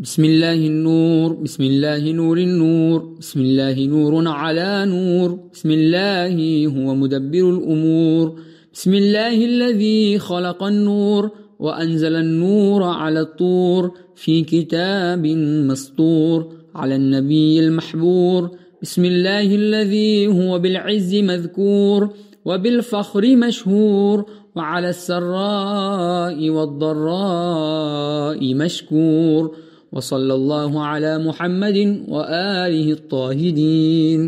بسم الله النور بسم الله نور النور بسم الله نور على نور بسم الله هو مدبر الأمور. بسم الله الذي خلق النور وأنزل النور على الطور في كتاب مسطور على النبي المحبور. بسم الله الذي هو بالعز مذكور وبالفخر مشهور وعلى السراء والضراء مشكور. وصلى الله على محمد وآله الطاهدين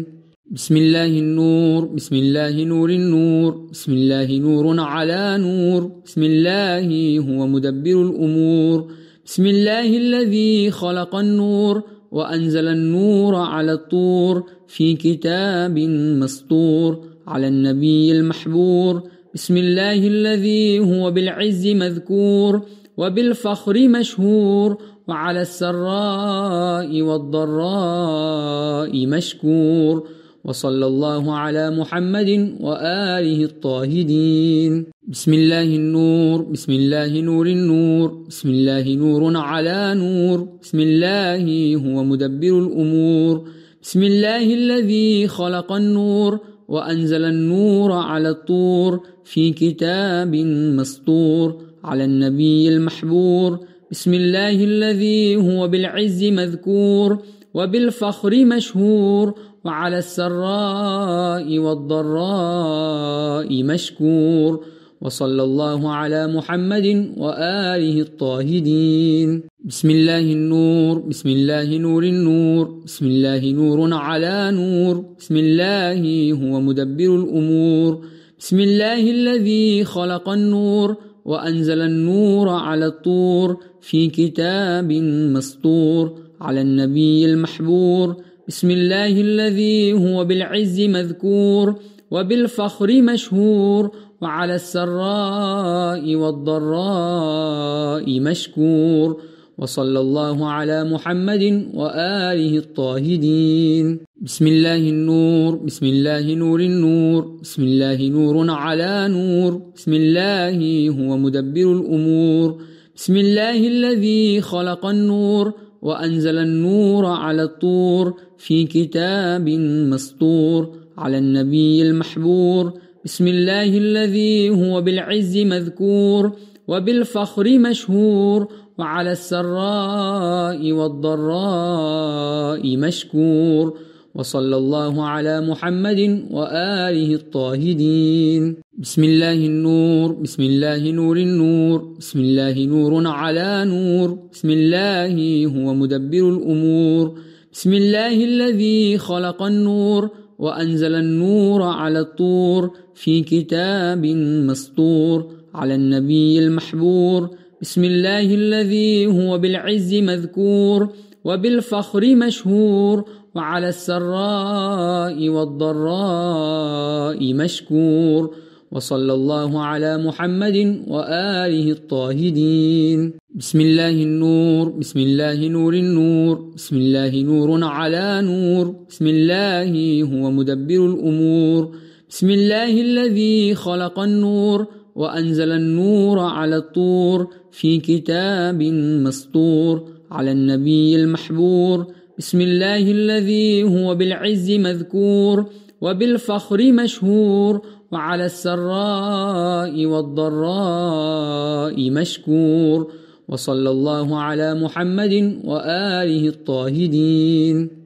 بسم الله النور بسم الله نور النور بسم الله نور على نور بسم الله هو مدبر الأمور. بسم الله الذي خلق النور وأنزل النور على الطور في كتاب مسطور على النبي المحبور. بسم الله الذي هو بالعز مذكور. وبالفخر مشهور وعلى السراء والضراء مشكور وصلى الله على محمد وآله الطاهدين بسم الله النور بسم الله نور النور بسم الله نور على نور بسم الله هو مدبر الأمور. بسم الله الذي خلق النور وأنزل النور على الطور في كتاب مسطور. على النبي المحبور. بسم الله الذي هو بالعز مذكور وبالفخر مشهور وعلى السراء والضراء مشكور. وصلى الله على محمد وآله الطاهدين بسم الله النور بسم الله نور النور بسم الله نور على نور. بسم الله هو مدبر الأمور. بسم الله الذي خلق النور. وأنزل النور على الطور في كتاب مسطور على النبي المحبور. بسم الله الذي هو بالعز مذكور وبالفخر مشهور وعلى السراء والضراء مشكور. وصلى الله على محمد وآله الطاهدين بسم الله النور بسم الله نور النور بسم الله نور على نور بسم الله هو مدبر الأمور. بسم الله الذي خلق النور وأنزل النور على الطور في كتاب مسطور على النبي المحبور. بسم الله الذي هو بالعز مذكور وبالفخر مشهور وعلى السراء والضراء مشكور. وصلى الله على محمد وآله الطاهدين بسم الله النور بسم الله نور النور بسم الله نور على نور. بسم الله هو مدبر الأمور. بسم الله الذي خلق النور وأنزل النور على الطور. في كتاب مسطور على النبي المحبور. بسم الله الذي هو بالعز مذكور وبالفخر مشهور وعلى السراء والضراء مشكور وصلى الله على محمد وآله الطاهدين بسم الله النور بسم الله نور النور بسم الله نور على نور بسم الله هو مدبر الأمور. بسم الله الذي خلق النور وأنزل النور على الطور في كتاب مسطور على النبي المحبور. بسم الله الذي هو بالعز مذكور وبالفخر مشهور وعلى السراء والضراء مشكور. وصلى الله على محمد وآله الطاهدين